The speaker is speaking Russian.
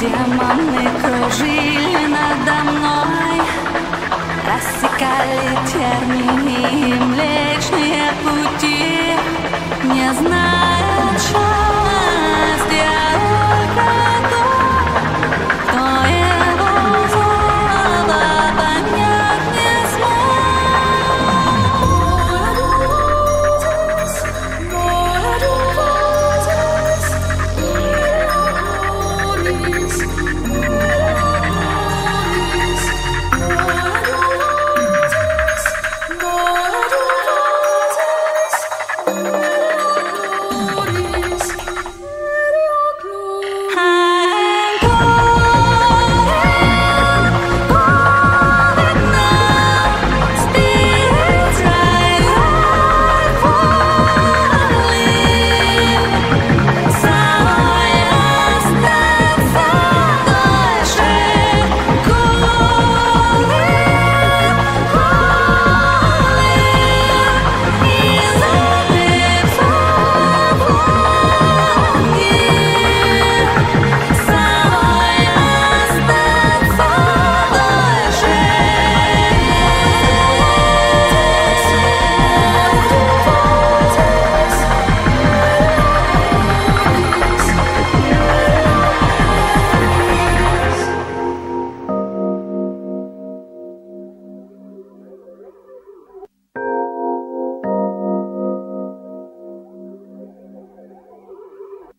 Демоны кружили надо мной. Рассекали термины и млечные пути. Не зная, что